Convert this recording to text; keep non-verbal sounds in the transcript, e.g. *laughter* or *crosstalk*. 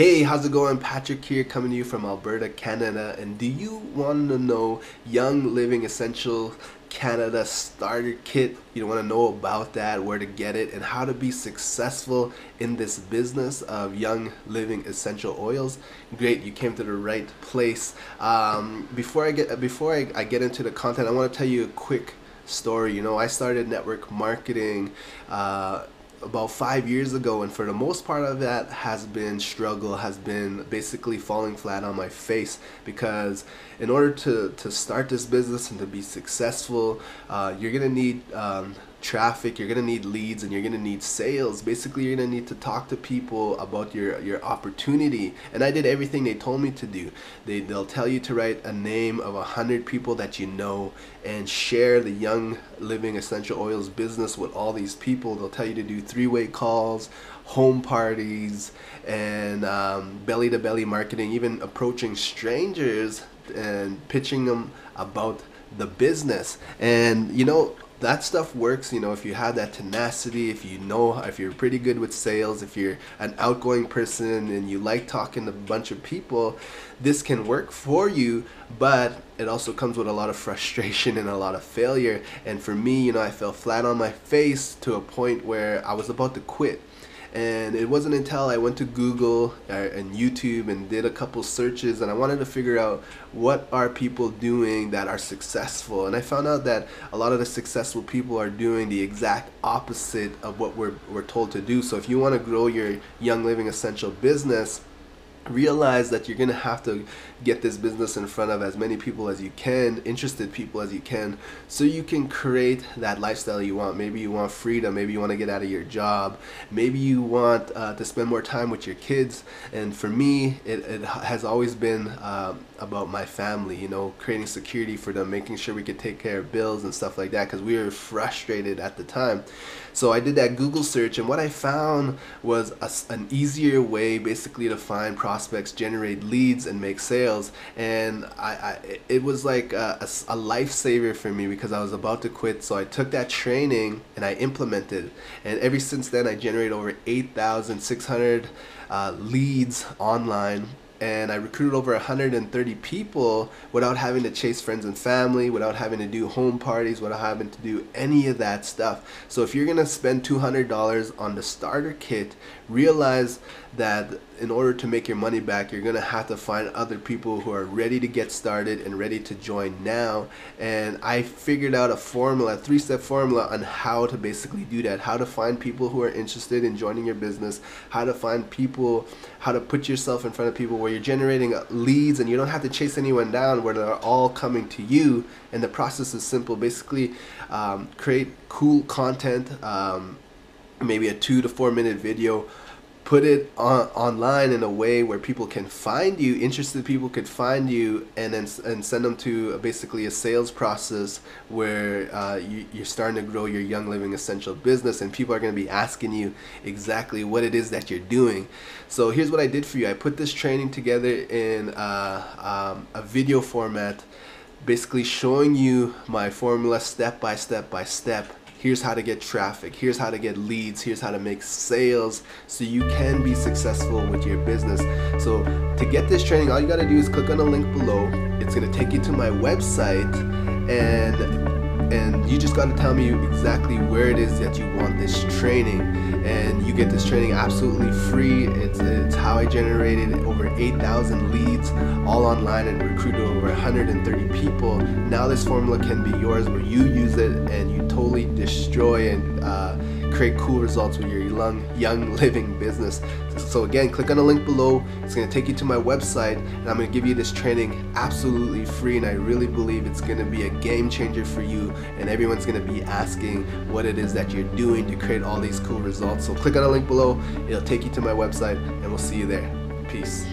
Hey, how's it going? Patrick here coming to you from Alberta, Canada. And do you want to know Young Living Essential Canada starter kit? You want to know about that, where to get it, and how to be successful in this business of Young Living Essential Oils? Great, you came to the right place. Um, before I get before I, I get into the content, I want to tell you a quick story. You know, I started network marketing. Uh, about five years ago and for the most part of that has been struggle has been basically falling flat on my face because in order to to start this business and to be successful uh, you're gonna need um, traffic you're gonna need leads and you're gonna need sales. Basically you're gonna need to talk to people about your your opportunity. And I did everything they told me to do. They, they'll tell you to write a name of a hundred people that you know and share the young living essential oils business with all these people. They'll tell you to do three-way calls home parties and um, belly to belly marketing even approaching strangers and pitching them about the business. And you know that stuff works you know if you have that tenacity if you know if you're pretty good with sales if you're an outgoing person and you like talking to a bunch of people this can work for you but it also comes with a lot of frustration and a lot of failure. And for me you know I fell flat on my face to a point where I was about to quit and it wasn't until I went to Google uh, and YouTube and did a couple searches and I wanted to figure out what are people doing that are successful. And I found out that a lot of the successful people are doing the exact opposite of what we're, we're told to do. So if you want to grow your young living essential business realize that you're going to have to get this business in front of as many people as you can, interested people as you can, so you can create that lifestyle you want. Maybe you want freedom, maybe you want to get out of your job, maybe you want uh, to spend more time with your kids. And for me, it, it has always been um, about my family, you know, creating security for them, making sure we could take care of bills and stuff like that because we were frustrated at the time. So I did that Google search, and what I found was a, an easier way basically to find prospects, generate leads, and make sales. And I, I it was like a, a, a lifesaver for me because I was about to quit. So I took that training and I implemented. And ever since then, I generate over 8,600 uh, leads online and I recruited over 130 people without having to chase friends and family, without having to do home parties, without having to do any of that stuff. So if you're gonna spend $200 on the starter kit, realize that in order to make your money back, you're gonna have to find other people who are ready to get started and ready to join now. And I figured out a formula, a three-step formula on how to basically do that, how to find people who are interested in joining your business, how to find people, how to put yourself in front of people where you're generating leads and you don't have to chase anyone down where they're all coming to you. And the process is simple. Basically, um, create cool content, um, maybe a two to four minute video put it on, online in a way where people can find you, interested people could find you, and then and send them to basically a sales process where uh, you, you're starting to grow your Young Living Essential business, and people are going to be asking you exactly what it is that you're doing. So here's what I did for you. I put this training together in uh, um, a video format, basically showing you my formula step by step by step here's how to get traffic, here's how to get leads, here's how to make sales so you can be successful with your business. So to get this training, all you gotta do is click on the link below. It's gonna take you to my website and and you just got to tell me exactly where it is that you want this training. And you get this training absolutely free. It's, it's how I generated over 8,000 leads all online and recruited over 130 people. Now this formula can be yours where you use it and you totally destroy and uh, create cool results with your young, young *laughs* living business. So again, click on the link below. It's to take you to my website and I'm going to give you this training absolutely free and I really believe it's going to be a game changer for you and everyone's going to be asking what it is that you're doing to create all these cool results. So click on the link below. It'll take you to my website and we'll see you there. Peace.